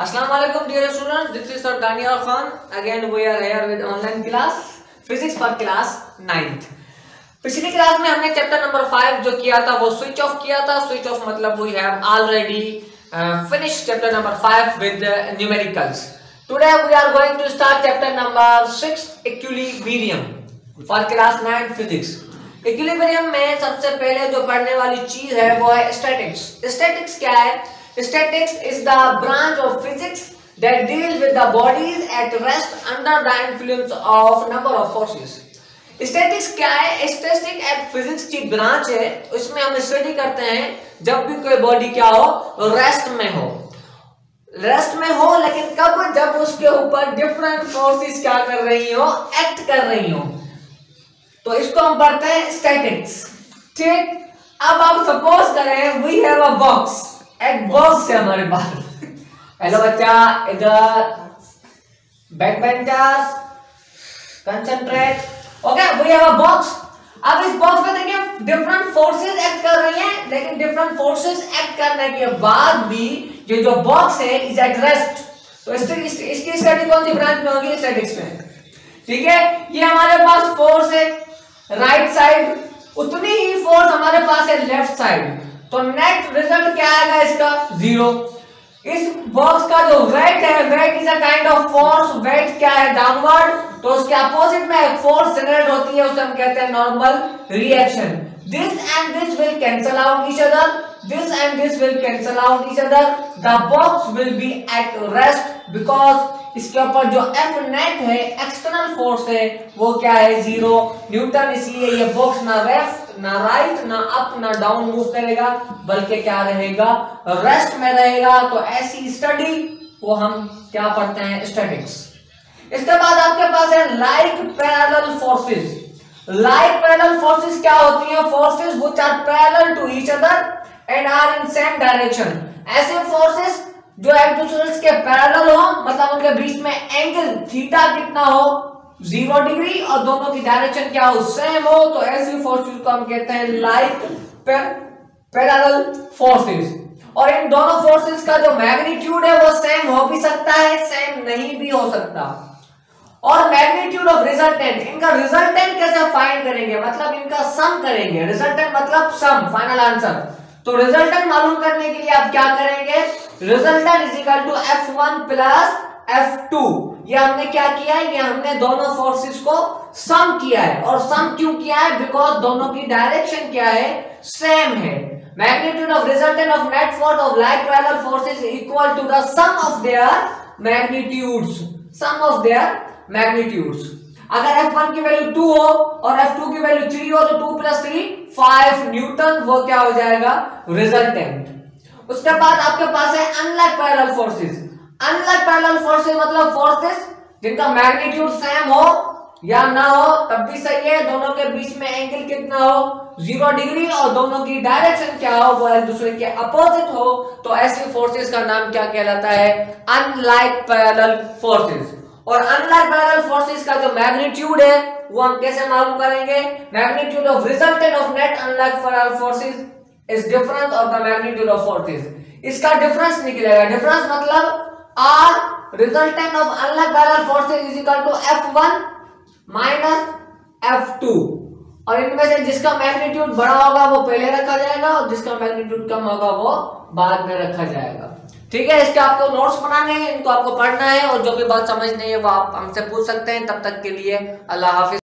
Assalamualaikum, dear students. This is Sir Daniel Khan. Again, we are here with online class, physics for class 9th. पिछली class में हमने chapter number five जो किया था, वो switch off किया था स्विच ऑफ़ मतलब we have already finish chapter number five with numericals today we are going to start chapter number six equilibrium for class nine physics equilibrium में सबसे पहले जो पढ़ने वाली चीज़ है, वो है स्टैटिक्स स्टैटिक्स क्या है Statics is the branch of physics that deals with the bodies at rest under the influence of number of forces. Statics क्या है? स्टैटिक एट फिजिक्स की ब्रांच है। उसमें हम स्टडी करते हैं, जब भी कोई बॉडी क्या हो रेस्ट में हो। रेस्ट में हो, लेकिन कब? जब उसके ऊपर डिफरेंट फोर्सेस क्या कर रही हो एक्ट कर रही हो। तो इसको हम पढ़ते हैं स्टैटिक्स ठीक? अब आप सपोज़ करें वी हैव अ बॉक्स एक बॉक्स है हमारे पास। हेलो बच्चा, इधर। Back benchers concentrate okay we have a box अब इस बॉक्स में देखिए डिफरेंट फोर्सेस एक्ट कर रही हैं, लेकिन डिफरेंट फोर्सेस एक्ट करने के बाद भी ये जो बॉक्स है इज़ एट रेस्ट तो इसकी इसकी स्टडी कौन सी ब्रांच में होगी? स्टैटिक्स में। ठीक है? ये हमारे पास फोर्स है राइट साइड उतनी ही फोर्स हमारे पास है लेफ़्ट साइड तो नेट रिज़ल्ट क्या आएगा इसका? ज़ीरो इस बॉक्स का जो वेट है weight is a kind of force weight क्या है? डाउनवर्ड तो उसके अपोजिट में एक फोर्स जनरेट होती है, उसे हम कहते हैं normal reaction this and this will cancel out each other this and this will cancel out each other the box will be at rest because इसके ऊपर जो एफ़ नेट है एक्सटर्नल फोर्स है, वो क्या है? ज़ीरो न्यूटन इसलिए ये बॉक्स ना रेस्ट ना राइट ना अप ना डाउन मूव करेगा बल्कि क्या रहेगा? रेस्ट में रहेगा तो ऐसी स्टडी को हम क्या पढ़ते हैं? स्टैटिक्स इसके बाद आपके पास है like parallel forces like parallel forces क्या होती हैं? Forces which are parallel to each other and are in same direction ऐसे फोर्सेस जो एक दूसरे के पैरेलल हो मतलब उनके बीच में एंगल थीटा कितना हो ज़ीरो डिग्री और दोनों की डायरेक्शन क्या हो? सेम हो तो ऐसी फोर्सेस को हम कहते हैं लाइक पैरेलल फोर्सेस और इन दोनों फोर्सेस का जो मैग्नीट्यूड है, वो सेम हो भी सकता है सेम नहीं भी हो सकता। और मैग्नीट्यूड ऑफ़ रिजल्टेंट इनका रिजल्टेंट कैसे फाइंड करेंगे? मतलब इनका सम करेंगे। रिजल्टेंट मतलब सम फाइनल आंसर तो रिजल्टेंट मालूम करने के लिए आप क्या करेंगे? Resultant is equal to F one plus F2 ये हमने क्या किया है? ये हमने दोनों फोर्सेस को सम किया है। और सम क्यों किया है? बिकॉज़ दोनों की डायरेक्शन क्या है? सेम है। Magnitude of resultant of net force of like parallel forces equal to the sum of their magnitudes. Sum of their अगर F1 की वैल्यू 2 हो और F2 की वैल्यू 3 हो तो 2 प्लस थ्री फाइव न्यूटन वो क्या हो जाएगा? रिजल्टेंट उसके बाद आपके पास है unlike parallel forces unlike parallel forces मतलब फोर्सेस जिनका मैग्नीट्यूड सेम हो या ना हो, तब भी सही है। दोनों के बीच में एंगल कितना हो? ज़ीरो डिग्री और दोनों की डायरेक्शन क्या हो? वो एक दूसरे के अपोजिट हो। तो ऐसे फोर्सेस का नाम क्या कहलाता है? अनलाइक पैरेलल फोर्सेस और अनलाइक पैरेलल फोर्सेस का जो मैग्नीट्यूड है, वो हम कैसे मालूम करेंगे? Magnitude of resultant of net unlike parallel forces is difference of the magnitude of forces इसका डिफरेंस निकलेगा। डिफरेंस मतलब R resultant of unlike parallel forces is equal to F1 minus F2 और इनमें से जिसका मैग्नीट्यूड बड़ा होगा वो पहले रखा जाएगा और जिसका मैग्नीट्यूड कम होगा वो बाद में रखा जाएगा। ठीक है, इसके आपको नोट्स बनाने हैं, इनको आपको पढ़ना है और जो भी बात समझ नहीं है वो आप हमसे पूछ सकते हैं। तब तक के लिए अल्लाह हाफिज।